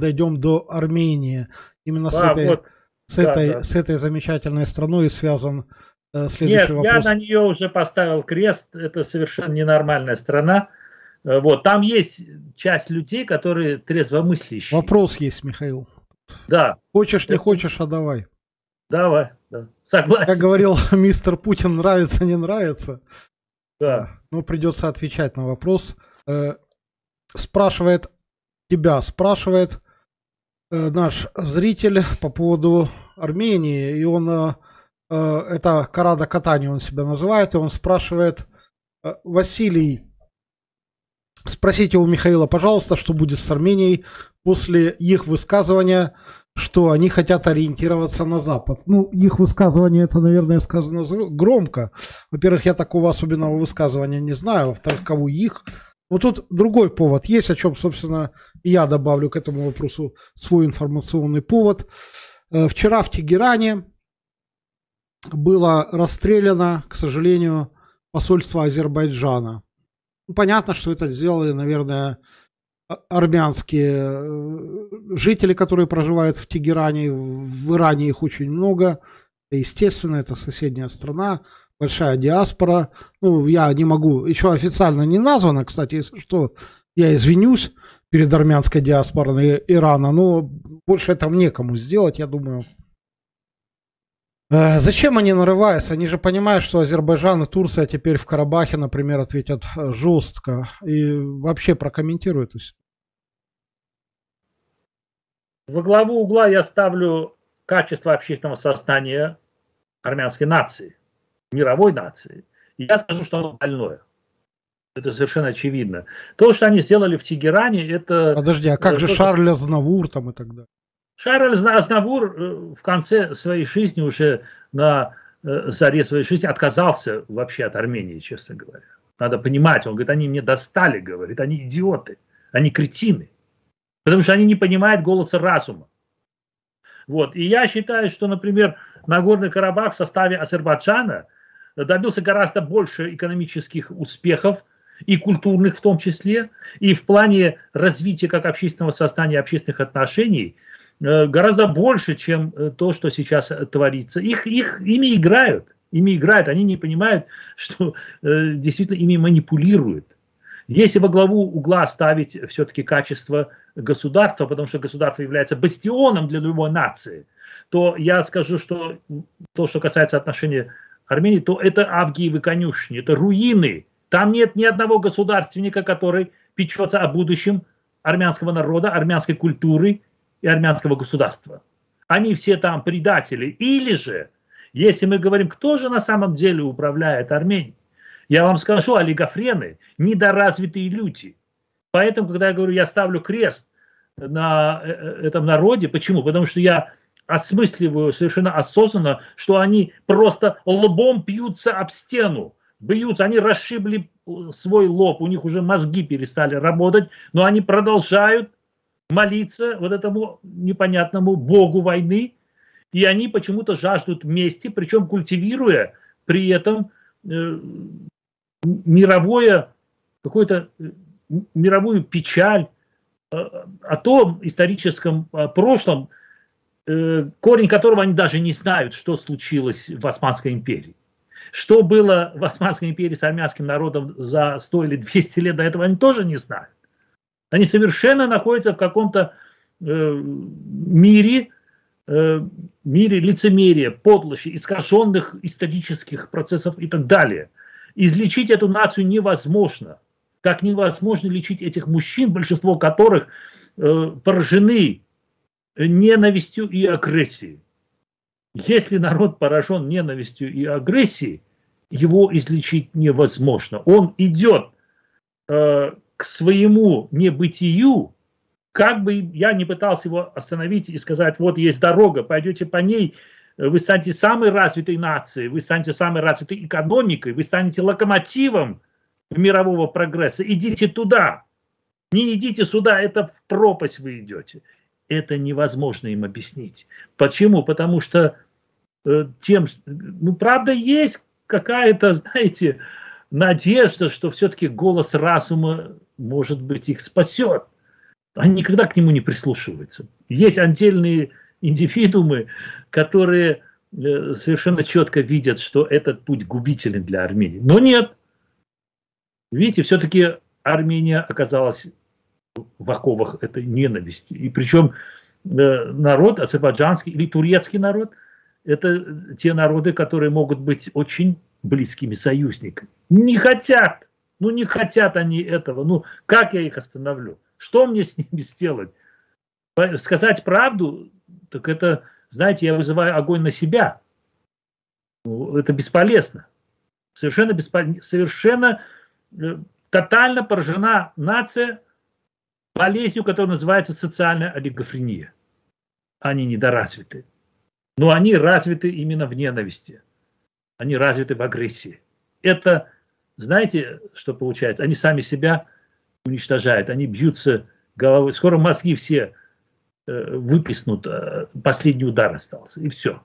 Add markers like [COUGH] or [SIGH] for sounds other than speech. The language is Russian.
дойдем до Армении. Именно с этой, вот, с, да, этой, да. с этой замечательной страной связан э, следующий Нет, вопрос. я на нее уже поставил крест. Это совершенно ненормальная страна. Э, вот, там есть часть людей, которые трезвомыслящие. Вопрос есть, Михаил. Да. Хочешь, не хочешь, а давай. Давай, да. Согласен. Как говорил [LAUGHS] мистер Путин, нравится, не нравится. Да. Ну, придется отвечать на вопрос. Э, спрашивает тебя, спрашивает наш зритель по поводу Армении, и он, э, это Карада Катани он себя называет, и он спрашивает, Василий, спросите у Михаила, пожалуйста, что будет с Арменией после их высказывания что они хотят ориентироваться на Запад. Ну, их высказывание, это, наверное, сказано громко. Во-первых, я такого особенного высказывания не знаю. Во-вторых, кого их. Но тут другой повод есть, о чем, собственно, я добавлю к этому вопросу свой информационный повод. Э, вчера в Тегеране было расстреляно, к сожалению, посольство Азербайджана. Ну, понятно, что это сделали, наверное, а, армянские э, жители, которые проживают в Тегеране. В Иране их очень много. Естественно, это соседняя страна, большая диаспора. Ну, я не могу, еще официально не названо, кстати, если что, я извинюсь перед армянской диаспорой Ирана, но больше там некому сделать, я думаю. Э, зачем они нарываются? Они же понимают, что Азербайджан и Турция теперь в Карабахе, например, ответят э, жестко. И вообще прокомментируют. Во главу угла я ставлю качество общественного сознания армянской нации, мировой нации. Я скажу, что оно больное. Это совершенно очевидно. То, что они сделали в Тегеране, это... Подожди, а как же Шарль Азнавур там и так далее? Шарль Азнавур э, в конце своей жизни, уже на э, заре своей жизни, отказался вообще от Армении, честно говоря. Надо понимать, он говорит, они мне достали, говорит, они идиоты, они кретины. Потому что они не понимают голоса разума. Вот. И я считаю, что, например, Нагорный Карабах в составе Азербайджана добился гораздо больше экономических успехов, и культурных в том числе, и в плане развития как общественного сознания, общественных отношений, э, гораздо больше, чем э, то, что сейчас творится. Их, их, ими играют, ими играют, они не понимают, [LAUGHS] что э, действительно ими манипулируют. Если во главу угла ставить все-таки качество государства, потому что государство является бастионом для любой нации, то я скажу, что то, что касается отношений Армении, то это Авгиевы конюшни, это руины. Там нет ни одного государственника, который печется о будущем армянского народа, армянской культуры и армянского государства. Они все там предатели. Или же, если мы говорим, кто же на самом деле управляет Арменией, я вам скажу, олигофрены – недоразвитые люди. Поэтому, когда я говорю, я ставлю крест на э, э, этом народе, почему? Потому что я осмысливаю совершенно осознанно, что они просто лбом пьются об стену, бьются, они расшибли свой лоб, у них уже мозги перестали работать, но они продолжают молиться вот этому непонятному богу войны, и они почему-то жаждут мести, причем культивируя при этом э, мировое, какую-то э, мировую печаль э, о том историческом э, прошлом, корень которого они даже не знают, что случилось в Османской империи. Что было в Османской империи с армянским народом за 100 или 200 лет до этого, они тоже не знают. Они совершенно находятся в каком-то мире, мире лицемерия, подлости, искаженных исторических процессов и так далее – излечить эту нацию невозможно. Как невозможно лечить этих мужчин, большинство которых э, поражены ненавистью и агрессией. Если народ поражен ненавистью и агрессией, его излечить невозможно. Он идет э, к своему небытию, как бы я не пытался его остановить и сказать, вот есть дорога, пойдете по ней, вы станете самой развитой нацией, вы станете самой развитой экономикой, вы станете локомотивом мирового прогресса. Идите туда. Не идите сюда, это в пропасть вы идете. Это невозможно им объяснить. Почему? Потому что э, тем, ну, правда, есть какая-то, знаете, надежда, что все-таки голос разума, может быть, их спасет. они никогда к нему не прислушиваются. Есть отдельные индивидуумы, которые э, совершенно четко видят, что этот путь губителен для Армении. Но нет. Видите, все-таки Армения оказалась в оковах этой ненависти. И причем э, народ, азербайджанский или турецкий народ, это те народы, которые могут быть очень близкими союзниками. Не хотят, ну не хотят они этого. Ну как я их остановлю? Что мне с ними сделать? Сказать правду, так это, знаете, я вызываю огонь на себя. Ну, это бесполезно. Совершенно бесполезно. Совершенно э, тотально поражена нация болезнью, которая называется социальная олигофрения. Они недоразвиты. Но они развиты именно в ненависти. Они развиты в агрессии. Это, знаете, что получается? Они сами себя уничтожают, они бьются головой. Скоро мозги все э, выплеснут, э, последний удар остался, и все.